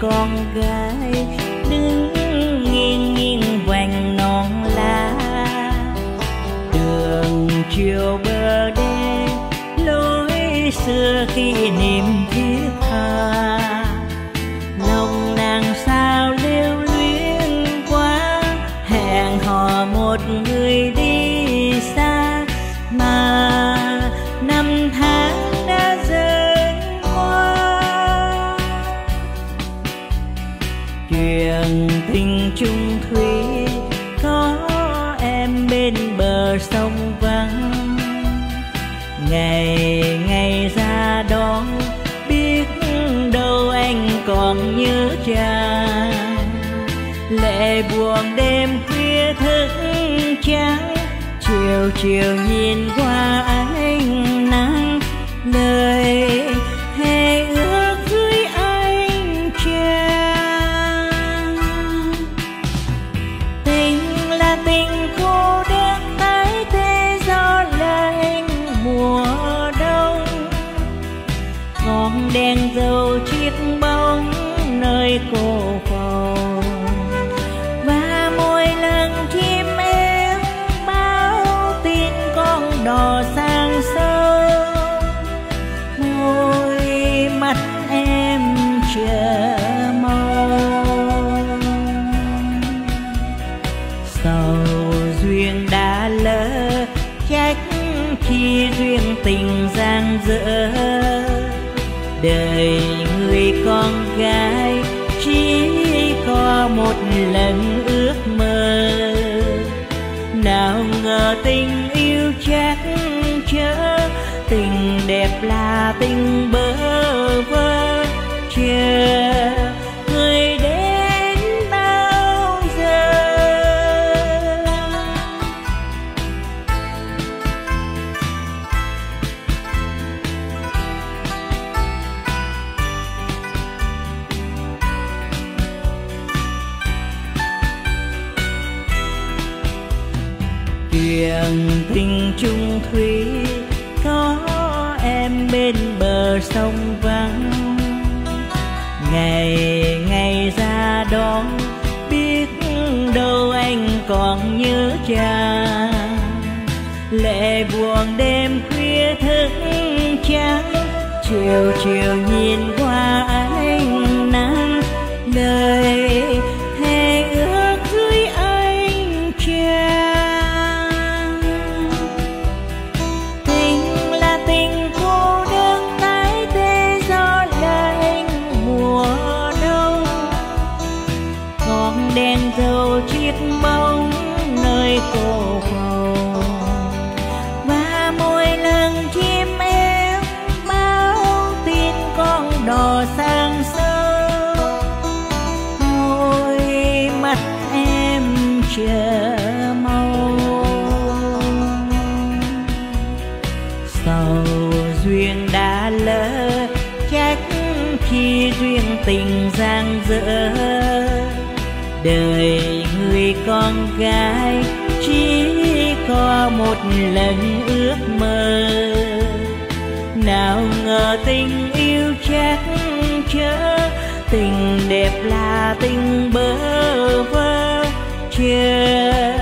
con gái đứng nghiêng nghiêng vành non lá đường chiều bờ đê, lối xưa kỷ niệm thiết tha. Lòng nàng sao lưu luyến quá, hẹn hò một người đi thuyền tình chung thủy, có em bên bờ sông vắng. Ngày ngày ra đón biết đâu anh còn nhớ cha. Lệ buồn đêm khuya thức trắng, chiều chiều nhìn qua đèn dầu chiếc bóng nơi cô phòng. Và mỗi lần chim em báo tin con đò sang sông môi mắt em chờ mong. Sầu duyên đã lỡ, trách chi duyên tình giang dở đời người con gái chỉ có một lần ước mơ. Nào ngờ tình yêu chắc chớ, tình đẹp là tình bơ vơ chưa chuyện tình chung thủy có em bên bờ sông vắng. Ngày ngày ra đón biết đâu anh còn nhớ cha. Lệ buồn đêm khuya thức trắng, chiều chiều nhìn qua ngọn đèn dầu chiếc bóng nơi cô phòng và mỗi lần chim em báo tin con đò sang sông. Môi mắt em chờ mau sầu duyên đã lỡ, trách khi duyên tình giang dở đời người con gái chỉ có một lần ước mơ. Nào ngờ tình yêu chắc chớ, tình đẹp là tình bơ vơ, chưa